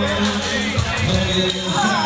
Nam